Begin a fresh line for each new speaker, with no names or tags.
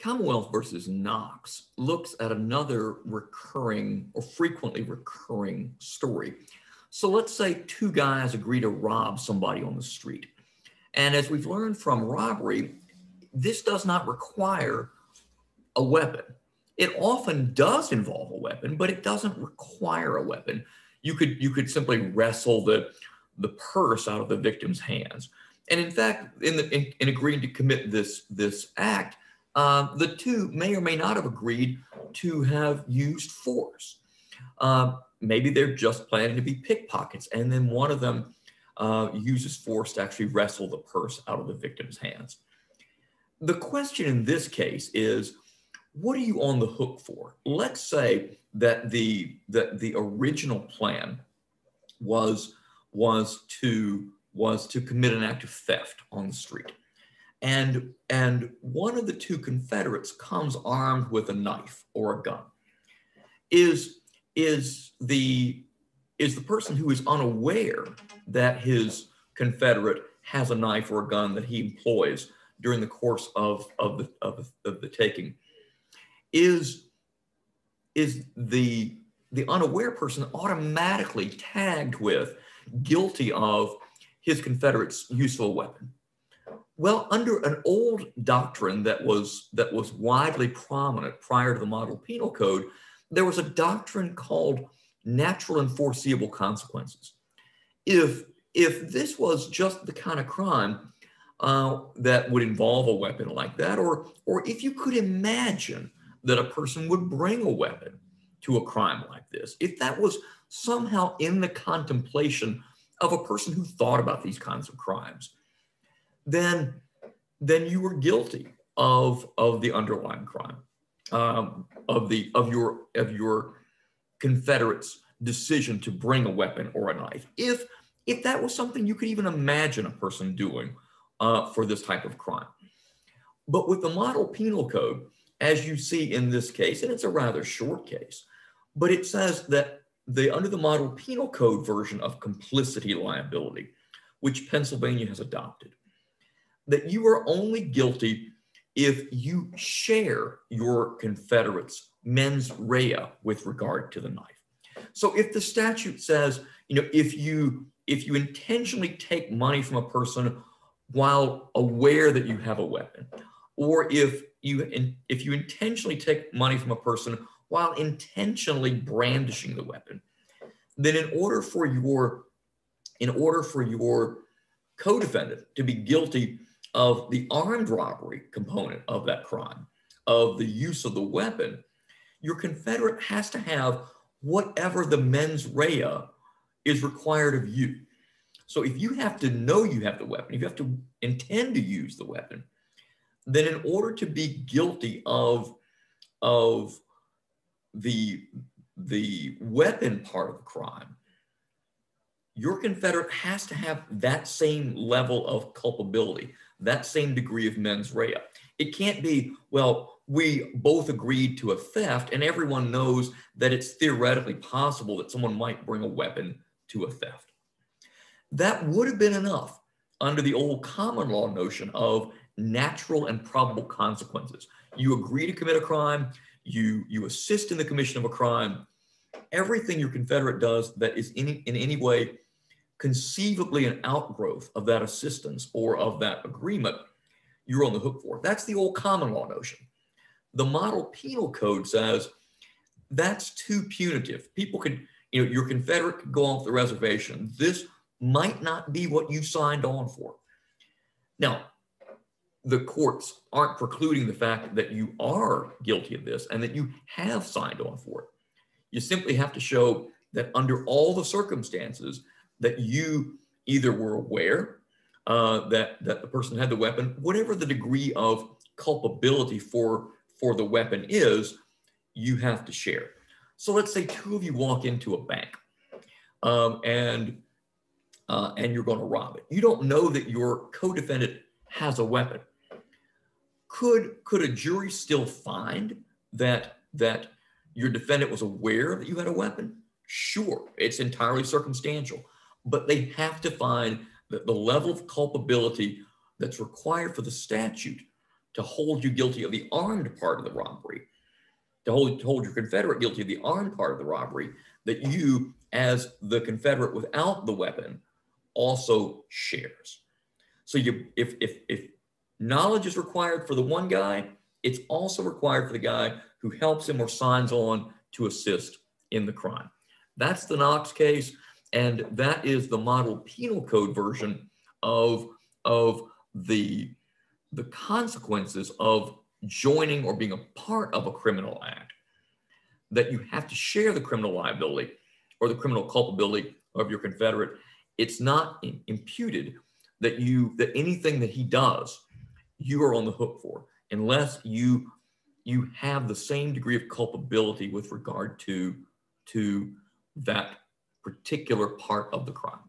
Commonwealth versus Knox looks at another recurring or frequently recurring story. So let's say two guys agree to rob somebody on the street. And as we've learned from robbery, this does not require a weapon. It often does involve a weapon, but it doesn't require a weapon. You could you could simply wrestle the the purse out of the victim's hands. And in fact, in, the, in, in agreeing to commit this, this act, uh, the two may or may not have agreed to have used force. Uh, maybe they're just planning to be pickpockets, and then one of them uh, uses force to actually wrestle the purse out of the victim's hands. The question in this case is, what are you on the hook for? Let's say that the that the original plan was was to was to commit an act of theft on the street. And, and one of the two Confederates comes armed with a knife or a gun. Is, is, the, is the person who is unaware that his Confederate has a knife or a gun that he employs during the course of, of, the, of, of the taking, is, is the, the unaware person automatically tagged with guilty of his Confederates' useful weapon? Well, under an old doctrine that was that was widely prominent prior to the model penal code, there was a doctrine called natural and foreseeable consequences. If if this was just the kind of crime uh, that would involve a weapon like that, or or if you could imagine that a person would bring a weapon to a crime like this, if that was somehow in the contemplation of a person who thought about these kinds of crimes, then, then you were guilty of, of the underlying crime, um, of, the, of, your, of your Confederates' decision to bring a weapon or a knife. If, if that was something you could even imagine a person doing uh, for this type of crime. But with the model penal code, as you see in this case, and it's a rather short case, but it says that the under the model penal code version of complicity liability, which Pennsylvania has adopted, that you are only guilty if you share your Confederates' mens rea with regard to the knife. So if the statute says, you know, if you if you intentionally take money from a person while aware that you have a weapon, or if you if you intentionally take money from a person while intentionally brandishing the weapon, then in order for your in order for your co-defendant to be guilty of the armed robbery component of that crime, of the use of the weapon, your confederate has to have whatever the mens rea is required of you. So if you have to know you have the weapon, if you have to intend to use the weapon, then in order to be guilty of, of the, the weapon part of the crime, your Confederate has to have that same level of culpability, that same degree of mens rea. It can't be, well, we both agreed to a theft, and everyone knows that it's theoretically possible that someone might bring a weapon to a theft. That would have been enough under the old common law notion of natural and probable consequences. You agree to commit a crime, you, you assist in the commission of a crime, everything your Confederate does that is in, in any way conceivably an outgrowth of that assistance or of that agreement, you're on the hook for. That's the old common law notion. The model penal code says that's too punitive. People could, you know, your Confederate could go off the reservation. This might not be what you signed on for. Now, the courts aren't precluding the fact that you are guilty of this and that you have signed on for it. You simply have to show that under all the circumstances that you either were aware uh, that, that the person had the weapon, whatever the degree of culpability for, for the weapon is, you have to share. So let's say two of you walk into a bank um, and, uh, and you're going to rob it. You don't know that your co-defendant has a weapon. Could, could a jury still find that, that your defendant was aware that you had a weapon? Sure, it's entirely circumstantial, but they have to find that the level of culpability that's required for the statute to hold you guilty of the armed part of the robbery, to hold, to hold your Confederate guilty of the armed part of the robbery, that you, as the Confederate without the weapon, also shares. So you, if, if, if knowledge is required for the one guy, it's also required for the guy who helps him or signs on to assist in the crime. That's the Knox case, and that is the model penal code version of, of the, the consequences of joining or being a part of a criminal act. That you have to share the criminal liability or the criminal culpability of your Confederate. It's not imputed that you that anything that he does, you are on the hook for, unless you you have the same degree of culpability with regard to to that particular part of the crime.